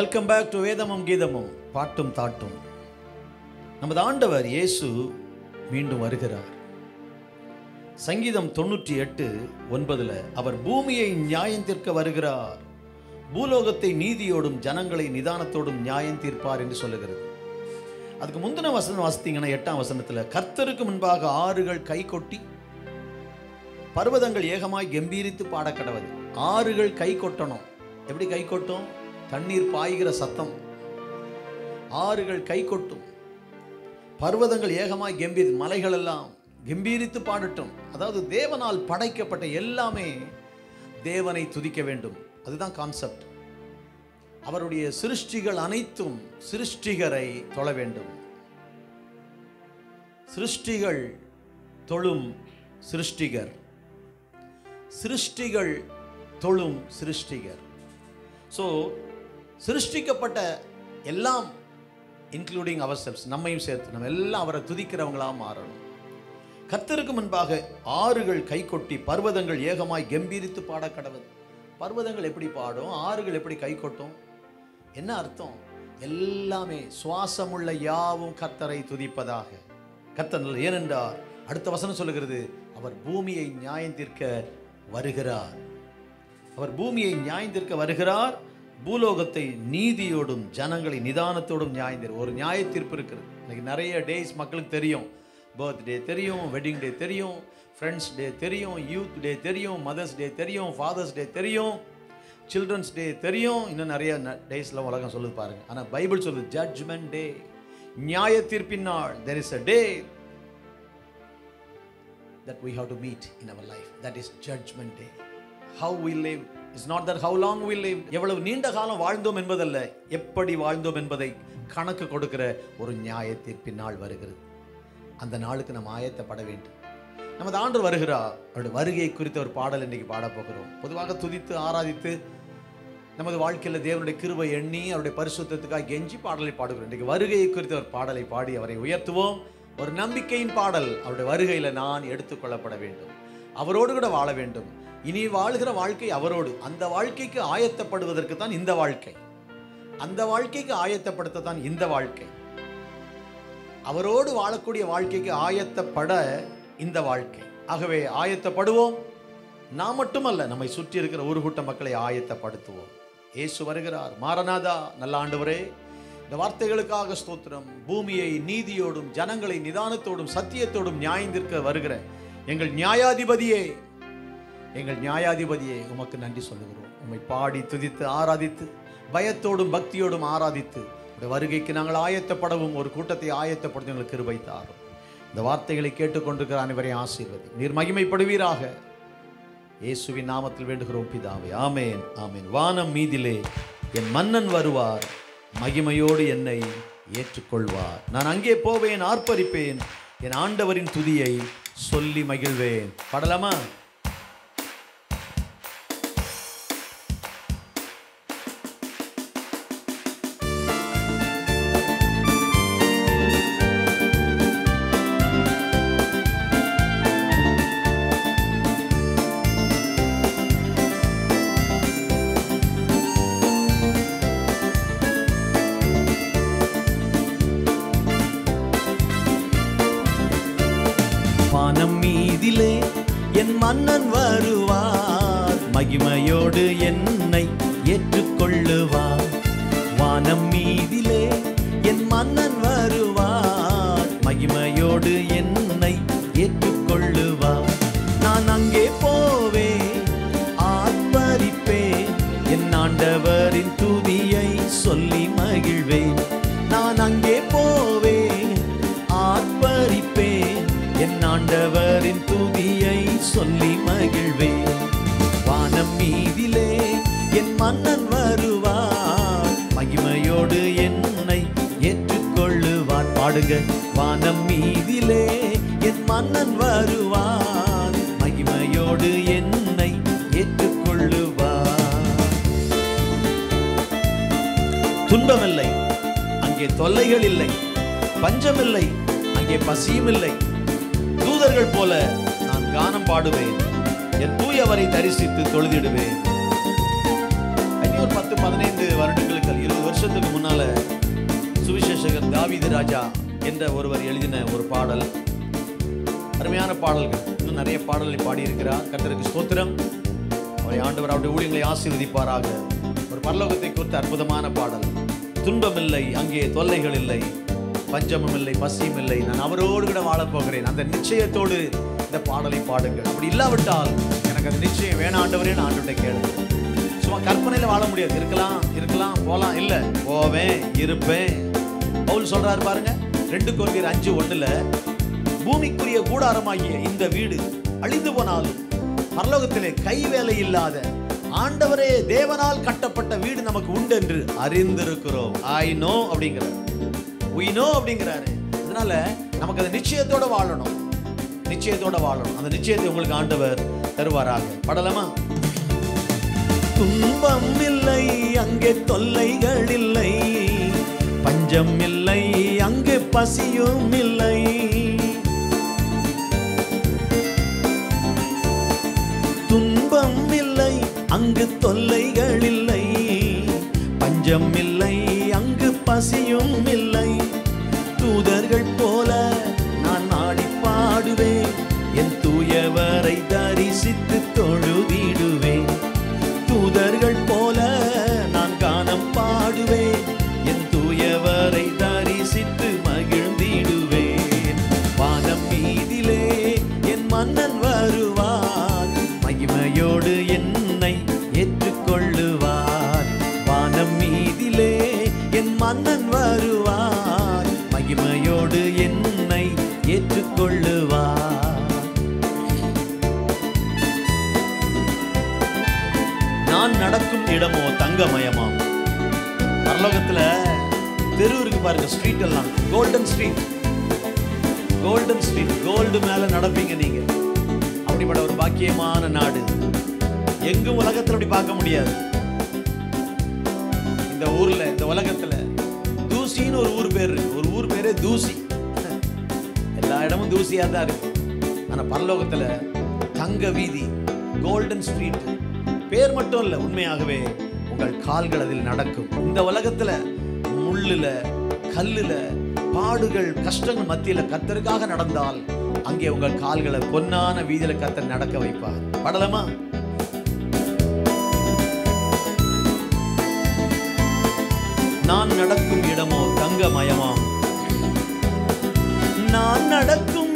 Welcome back to வேதமும் கீதமும் பாட்டும் தாட்டும். நமது ஆண்டவர் இயேசு மீண்டும் வருகிறார். சங்கீதம் தொண்ணூற்றி எட்டு ஒன்பதுல அவர் பூமியை நியாயம் தீர்க்க வருகிறார். பூலோகத்தை நீதியோடும் ஜனங்களை நிதானத்தோடும் நியாயம் தீர்ப்பார் என்று சொல்லுகிறது. அதுக்கு முந்தின வசனம் வாசித்தீங்கன்னா எட்டாம் வசனத்தில் கர்த்தருக்கு முன்பாக ஆறுகள் கை கொட்டி பர்வதங்கள் ஏகமாய் கம்பீரித்து பாட கடவது ஆறுகள் கை கொட்டணும். எப்படி கை கொட்டும்? தண்ணீர் பாய்கிற சத்தம். ஆறுகள் கை கொட்டும். பர்வதங்கள் ஏகமாய் கம்பீர் மலைகள் எல்லாம் கம்பீரித்து பாடட்டும். அதாவது தேவனால் படைக்கப்பட்ட எல்லாமே தேவனை துதிக்க வேண்டும். அதுதான் கான்செப்ட் அவருடைய சிருஷ்டிகள் அனைத்தும் சிருஷ்டிகரை தொழ வேண்டும். சிருஷ்டிகள் தொழும் சிருஷ்டிகர். சிருஷ்டிகள் தொழும் சிருஷ்டிகர். ஸோ சிருஷ்டிக்கப்பட்ட எல்லாம் இன்க்ளூடிங் அவர் செல்ஸ் நம்மையும் சேர்த்து நம்ம எல்லாம் அவரை துதிக்கிறவங்களா மாறணும். கத்தருக்கு முன்பாக ஆறுகள் கை கொட்டி பர்வதங்கள் ஏகமாய் கம்பீரித்து பாட கடவுள். பர்வதங்கள் எப்படி பாடும் ஆறுகள் எப்படி கை கொட்டும் என்ன அர்த்தம்? எல்லாமே சுவாசமுள்ள யாவும் கத்தரை துதிப்பதாக. கர்த்தர் நல்ல- ஏனென்றால் அடுத்த வசனம் சொல்லுகிறது அவர் பூமியை நியாயம் தீர்க்க வருகிறார். அவர் பூமியை நியாயம் தீர்க்க வருகிறார் பூலோகத்தை நீதியோடும் ஜனங்களை நிதானத்தோடும் நியாயம் ஒரு நியாய தீர்ப்பு இருக்குது. இன்னைக்கு நிறைய டேஸ் மக்களுக்கு தெரியும். பர்த்டே தெரியும் வெட்டிங் டே தெரியும் ஃப்ரெண்ட்ஸ் டே தெரியும் யூத் டே தெரியும் மதர்ஸ் டே தெரியும் ஃபாதர்ஸ் டே தெரியும் சில்ட்ரன்ஸ் டே தெரியும். இன்னும் நிறைய டேஸ்லாம் உலகம் சொல்லுது பாருங்க. ஆனால் பைபிள் சொல்லுது ஜட்ஜ்மெண்ட் டே நியாய தீர்ப்பின் நாள். There is a day that we have to meet in our life. That is judgment day. How we live is not that how long will live எவ்வளவு நீண்ட காலம் வாழ்ந்தோம் என்பதல்ல. எப்படி வாழ்ந்தோம் என்பதை கணக்கு கொடுக்கிற ஒரு நியாயத்திற்கு நாள் வருகிறது. அந்த நாளுக்கு நம்ம ஆயத்தப்பட வேண்டும். நமது ஆண்டு வருகிறார். அவருடைய வருகையை குறித்த ஒரு பாடல் இன்றைக்கு பாடப்போகிறோம் பொதுவாக துதித்து ஆராதித்து நமது வாழ்க்கையில் தேவனுடைய கிருவை எண்ணி அவருடைய பரிசுத்தத்துக்காக கெஞ்சி பாடலை பாடுகிறோம். இன்றைக்கு வருகையை குறித்த ஒரு பாடலை பாடி அவரை உயர்த்துவோம். ஒரு நம்பிக்கையின் பாடல் அவருடைய வருகையில் நான் எடுத்துக்கொள்ளப்பட வேண்டும். அவரோடு கூட வாழ வேண்டும். இனி வாழ்கிற வாழ்க்கை அவரோடு. அந்த வாழ்க்கைக்கு ஆயத்தப்படுவதற்கு தான் இந்த வாழ்க்கை. அந்த வாழ்க்கைக்கு ஆயத்தப்படுத்த தான் இந்த வாழ்க்கை. அவரோடு வாழக்கூடிய வாழ்க்கைக்கு ஆயத்தப்பட இந்த வாழ்க்கை. ஆகவே ஆயத்தப்படுவோம். நாம் மட்டுமல்ல நம்மை சுற்றி இருக்கிற ஒரு கூட்ட மக்களை ஆயத்தப்படுத்துவோம். இயேசு வருகிறார். மாரநாதா நல்ல ஆண்டவரே இந்த வார்த்தைகளுக்காக ஸ்தோத்திரம். பூமியை நீதியோடும் ஜனங்களை நிதானத்தோடும் சத்தியத்தோடும் நியாயந்திருக்க வருகிற எங்கள் நியாயாதிபதியே எங்கள் நியாயாதிபதியை உமக்கு நன்றி சொல்லுகிறோம். உம்மை பாடி துதித்து ஆராதித்து பயத்தோடும் பக்தியோடும் ஆராதித்து இந்த வருகைக்கு நாங்கள் ஆயத்தப்படவும் ஒரு கூட்டத்தை ஆயத்தப்படுத்தி எங்களுக்கு கிருபை தாரும். இந்த வார்த்தைகளை கேட்டுக்கொண்டிருக்கிற அனைவரையும் ஆசீர்வதி. நீர் மகிமைப்படுவீராக. இயேசுவின் நாமத்தில் வேண்டுகிறோம் பிதாவே. ஆமேன் ஆமேன். வானம் மீதிலே என் மன்னன் வருவார். மகிமையோடு என்னை ஏற்றுக்கொள்வார். நான் அங்கே போவேன் ஆர்ப்பரிப்பேன். என் ஆண்டவரின் துதியை சொல்லி மகிழ்வேன். பாடலாமா? வானம் மீதிலே என் மன்னன் வருவார். மகிமையோடு என்னை ஏற்றுக்கொள்ளுவார். நான் அங்கே போவேன் ஆர்ப்பரிப்பேன். என் ஆண்டவரின் துதியை சொல்லி மகிழ்வேன். நான் அங்கே போவேன் ஆர்ப்பரிப்பேன். என் ஆண்டவரின் துதியை சொல்லி மகிழ்வேன். பாடுங்க. வானம் மீதிலே என் மன்னன் வருவான் மகிமையோடு என்னை ஏற்றுக்கொள்ளுவார். துன்பமில்லை. அங்கே தொல்லைகள் இல்லை. பஞ்சமில்லை. அங்கே பசியும் இல்லை தூதர்கள் போல நான் கானம் பாடுவேன். என் தூயவரை தரிசித்து தொழுதிடுவேன். ஒரு பத்து பதினைந்து வருடங்களுக்கு இருபது வருஷத்துக்கு முன்னால சுவிசேஷகர் தாவீது ராஜா என்ற ஒருவர் எழுதின ஒரு பாடல். அருமையான பாடல்கள். இன்னும் நிறைய பாடல்களை பாடியிருக்கிறார். கத்தருக்கு ஸ்தோத்திரம். அவரை ஆண்டவர் அவருடைய ஊழியங்களை ஆசீர்வதிப்பாராக. ஒரு பரலோகத்தை குறித்த அற்புதமான பாடல். துன்பமில்லை அங்கே தொல்லைகள் இல்லை. பஞ்சமும் இல்லை பசியும் இல்லை. நான் அவரோடு கூட வாழப் போகிறேன். அந்த நிச்சயத்தோடு இந்த பாடலை பாடுங்கள். அப்படி இல்லாவிட்டால் எனக்கு அந்த நிச்சயம் வேணாம் ஆண்டவரே நான் ஆண்டுகிட்ட கேளுங்க சும்மா கற்பனையில வாழ முடியாது. இருக்கலாம் இருக்கலாம் போகலாம் இல்ல போவேன் இருப்பேன். பவுல் சொல்றாரு பாருங்க ரெண்டு கொரிந்தியர் அஞ்சு ஒண்ணுல பூமிக்குரிய கூடாரமாகிய இந்த வீடு அழிந்து போனாலும் பரலோகத்திலே கைவேலை இல்லாத ஆண்டவரே தேவனால் கட்டப்பட்ட வீடு நமக்கு உண்டு என்று அறிந்திருக்கிறோம். ஐ நோ அப்படிங்கிறார். உய் நோ அப்படிங்கிறாரு. அதனால நமக்கு அந்த நிச்சயத்தோட வாழணும். நிச்சயத்தோட வாழணும். அந்த நிச்சயத்தை உங்களுக்கு ஆண்டவர் தருவாராக. படலமா? துன்பம் இல்லை அங்கே தொல்லைகள் இல்லை. பஞ்சம் இல்லை அங்கு பசியும் இல்லை. துன்பம் இல்லை அங்கு தொல்லைகள் இல்லை. பஞ்சம் இல்லை என் மன்னன் வருவார். மகிமையோடு என்னை ஏற்றுக்கொள்ளுவார். நான் நடக்கும் இடமோ தங்கமயமாம் பரலோகத்துல தெரு இருக்கு பாருங்க ஸ்ட்ரீட் எல்லாம். Golden street golden street gold மேல நடப்பீங்க நீங்க. அப்படிப்பட்ட ஒரு பாக்கியமான நாடு. எங்கும் உலகத்துல அப்படி பார்க்க முடியாது. இந்த ஊர்ல இந்த உலகத்துல தூசின்னு ஒரு ஊர் பேர். இருக்கு ஒரு ஊர் பேரே தூசி. எல்லா இடமும் தூசியா தான் இருக்கு. ஆனா பரலோகத்துல தங்க வீதி கோல்டன் ஸ்ட்ரீட் பேர் மட்டும் இல்லை உண்மையாகவே உங்கள் கால்கள் அதில் நடக்கும். இந்த உலகத்துல முள்ளுல கல்லுல பாடுகள் கஷ்டங்கள் மத்தியில கத்தருக்காக நடந்தால் அங்கே உங்கள் கால்களை பொன்னான வீதியில கத்தர் நடக்க வைப்பார். படலமா? நான் நடக்கும் இடமோ தங்கமயமாம் நான் நடக்கும்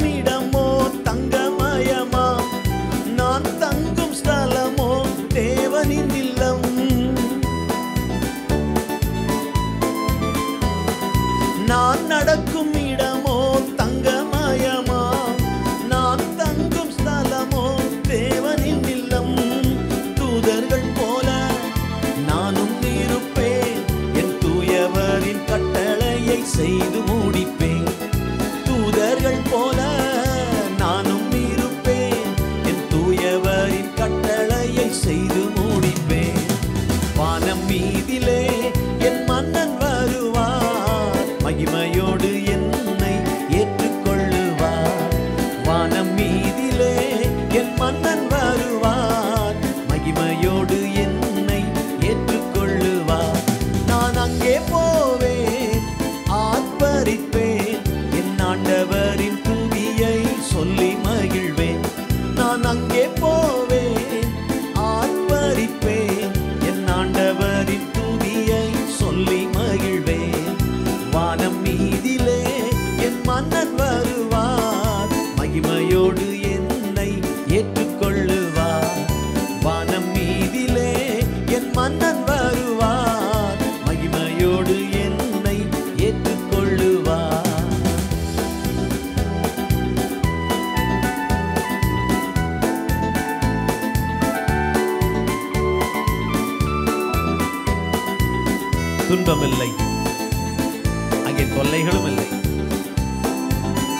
அங்கே தொல்லைகளும் இல்லை.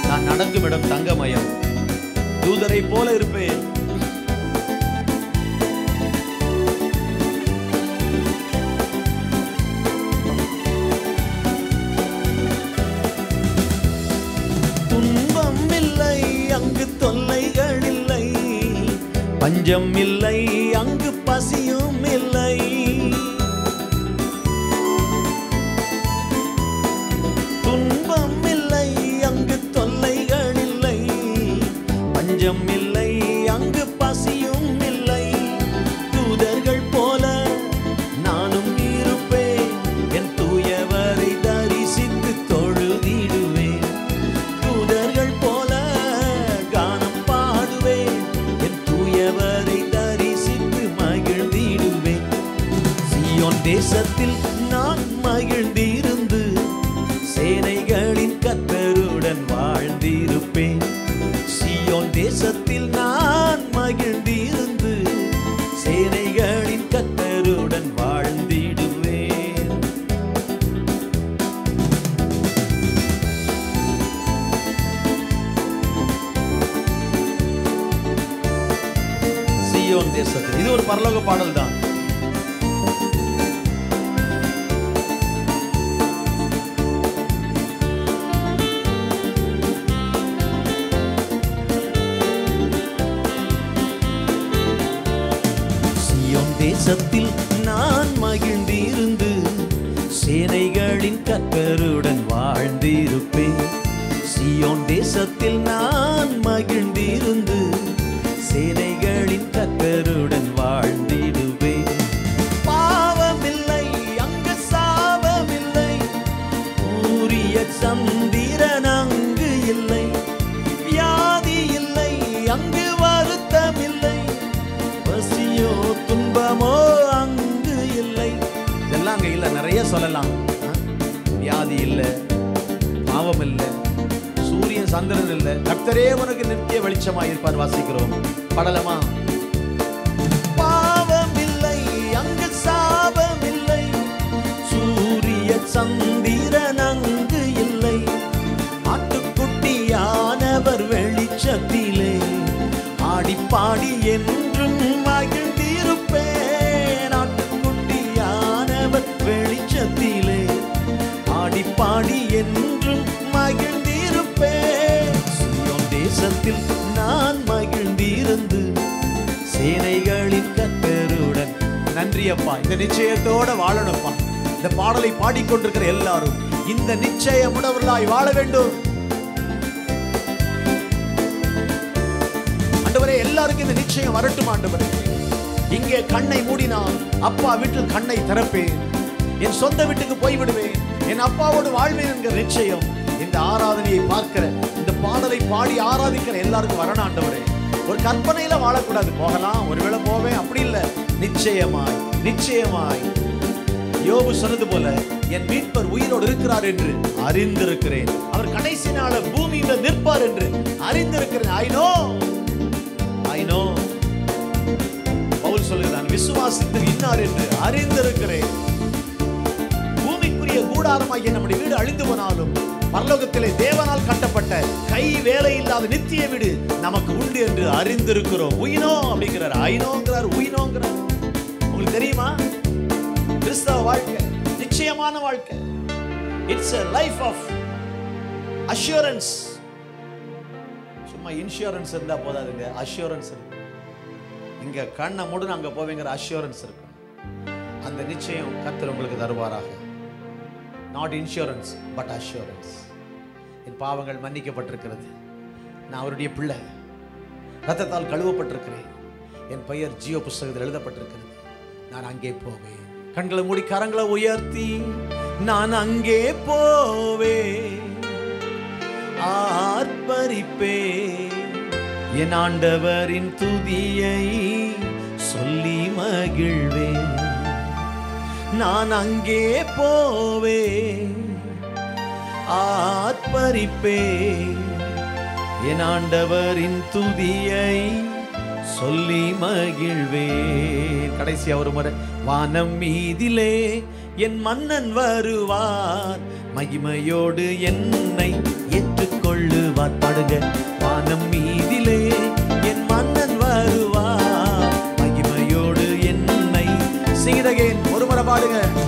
நான் நடக்கும் இடம் தங்கமயம். தூதரை போல இருப்பேன். துன்பம் இல்லை அங்கு தொல்லைகள் இல்லை பஞ்சம் இல்லை அங்கு பசியும் இல்லை. சியோன் நான் மகிழ்ந்திருந்து சேனைகளின் கத்தருடன் வாழ்ந்திருப்பேன். சியோன் தேசத்தில் நான் மகிழ்ந்திருந்து சேனைகளின் கத்தருடன் சொல்லலாம். வியாதி இல்ல பாவம் இல்லை சூரியன் சந்திரன் இல்ல கர்த்தரே உனக்கு நித்திய வெளிச்சமாக இருப்பார் வாசிக்கிறோம். படலமா? பாவம் இல்லை அங்கு சாபம் இல்லை சூரிய சந்திரன் அங்கு இல்லை ஆட்டுக்குட்டியானவர் வெளிச்சத்திலே ஆடிப்பாடி என்றும் நன்றி இந்த நிச்சயத்தோட வாழணும்ப்பா. இந்த பாடலை பாடிக்கொண்டிருக்கிற எல்லாரும் இந்த நிச்சயமுடவர்களாய் வாழ வேண்டும். ஆண்டவரே எல்லாருக்கும் இந்த நிச்சயம் வரட்டும் ஆண்டவரே. இங்கே கண்ணை மூடினால் அப்பா வீட்டில் கண்ணை திறப்பேன். என் சொந்த வீட்டுக்கு போய்விடுவேன். என் அப்பாவோடு வாழ்வேன் என்கிற நிச்சயம். இந்த ஆராதனையை பார்க்கிற இந்த பாடலை பாடி ஆராதிக்கிற எல்லாருக்கும் வரணும் ஆண்டவரே. ஒரு கற்பனையில வாழக்கூடாது. போகலாம் ஒருவேளை போவேன் அப்படி இல்லை. நிச்சயமாய் நிச்சயமாய். யோபு சொன்னது போல என் மீட்பர் உயிரோடு இருக்கிறார் என்று அறிந்திருக்கிறேன். அவர் கடைசி நாள பூமியில நிற்பார் என்று அறிந்திருக்கிறேன். I know I know Paul சொல்லுகிறான் விசுவாசித்து இன்னார் என்று அறிந்திருக்கிறேன். பூமிக்குரிய கூடாரமாகிய நம்முடைய வீடு அழிந்து போனாலும் பரலோகத்திலே தேவனால் கட்டப்பட்ட கை வேலை இல்லாத நித்திய வீடு நமக்கு உண்டு என்று அறிந்திருக்கிறோம். உயினோ அப்படிங்கிறார். ஐநோங்கிறார் உயினோங்கிறார். உங்களுக்கு தெரியுமா? கிறிஸ்தவ வாழ்க்கை நிச்சயமான வாழ்க்கை. It's a life of assurance சும்மா இன்சூரன்ஸ் இருந்தா போதாதுங்க. அஷூரன்ஸ் இருக்கு. இங்க கண்ணை மூடு அங்க போவேங்கிற அஷூரன்ஸ் இருக்கும் அந்த நிச்சயம் கத்தர் உங்களுக்கு தருவாராக. நாட் இன்சூரன்ஸ் பட் அஷூரன்ஸ் என் பாவங்கள் மன்னிக்கப்பட்டிருக்கிறது. நான் அவருடைய பிள்ளை. ரத்தத்தால் கழுவப்பட்டிருக்கிறேன். என் பெயர் ஜியோ புஸ்தகத்தில் எழுதப்பட்டிருக்கிறது. நான் அங்கே போவேன். கண்களை மூடி கரங்களை உயர்த்தி நான் அங்கே போவேன். ஆர்ப்பரிப்பே என் ஆண்டவரின் துதியை சொல்லி மகிழ்வேன். நான் அங்கே போவேன். பறிப்பே என் ஆண்டவரின் துதியை சொல்லி மகிழ்வே கடைசியா ஒரு முறை வானம் மீதிலே என் மன்னன் வருவார். மகிமையோடு என்னை ஏற்றுக்கொள்ளுவார். பாடுங்க வானம் மீதிலே என் மன்னன் வருவார். மகிமையோடு என்னை. சீதகேன் ஒரு முறை பாடுங்க.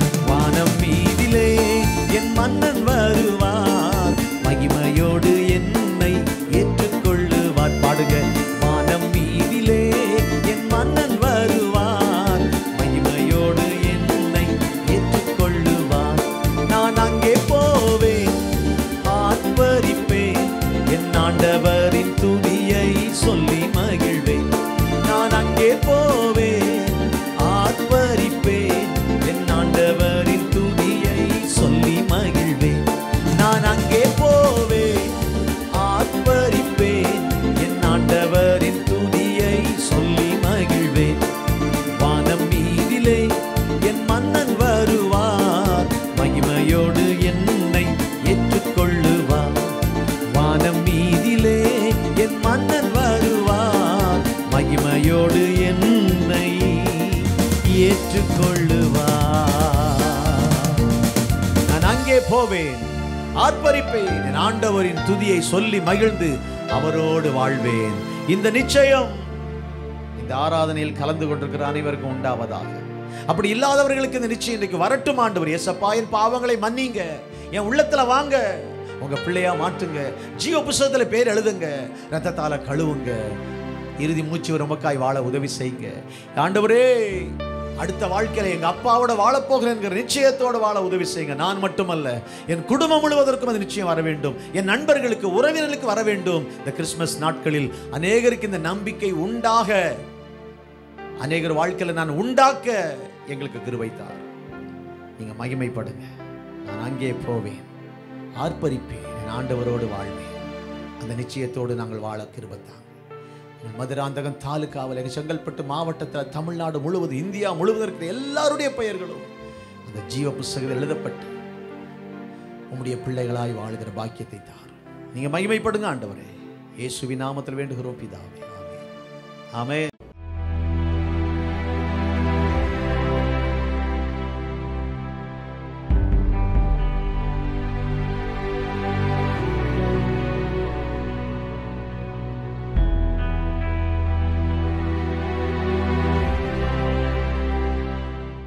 என் ஆண்டவரின் துதியை சொல்லி மகிழ்வேன். நான் அங்கே போ ஏற்றுக்கொள்ளுவார் நான் அங்கே போவேன். ஆர்ப்பரிப்பேன். என் ஆண்டவரின் துதியை சொல்லி மகிழ்ந்து அவரோடு வாழ்வேன். இந்த நிச்சயம் இந்த ஆராதனையில் கலந்து கொண்டிருக்கிற அனைவருக்கும் உண்டாவதாக. அப்படி இல்லாதவர்களுக்கு இந்த நிச்சயம் இன்றைக்கு வரட்டும் ஆண்டவர். எசப்பா என் பாவங்களை மன்னிங்க. என் உள்ளத்துல வாங்க. உங்க பிள்ளையா மாற்றுங்க. ஜீவ புஸ்தகத்துல பேர் எழுதுங்க. ரத்தத்தால கழுவுங்க. இறுதி மூச்சு உமக்காய் வாழ உதவி செய்யுங்க. ஆண்டவரே அடுத்த வாழ்க்கையில எங்க அப்பாவோட வாழப்போகிறேன் என்கிற நிச்சயத்தோட வாழ உதவி செய்யுங்க. நான் மட்டுமல்ல என் குடும்பம் முழுவதற்கும் அது நிச்சயம் வர வேண்டும். என் நண்பர்களுக்கு உறவினர்களுக்கு வர வேண்டும். இந்த கிறிஸ்மஸ் நாட்களில் அநேகருக்கு இந்த நம்பிக்கை உண்டாக அநேகர் வாழ்க்கையில நான் உண்டாக்க எங்களுக்கு கிருவைத்தார் நீங்க மகிமைப்படுங்க. நான் அங்கே போவேன். ஆர்ப்பரிப்பேன். என் ஆண்டவரோடு வாழ்வேன். அந்த நிச்சயத்தோடு நாங்கள் வாழ கிருபத்தாங்க மதுராந்தகம் தாலுக்காவில் எங்கள் செங்கல்பட்டு மாவட்டத்தில் தமிழ்நாடு முழுவதும் இந்தியா முழுவதும் இருக்கிற எல்லாருடைய பெயர்களும் அந்த ஜீவ புஸ்தகத்தில் எழுதப்பட்டு உம்முடைய பிள்ளைகளாய் வாழுகிற பாக்கியத்தை தார் நீங்க மகிமைப்படுங்க ஆண்டவரே. இயேசுவி நாமத்தில் வேண்டுகிறோம் பிதாவே. ஆமே ஆமே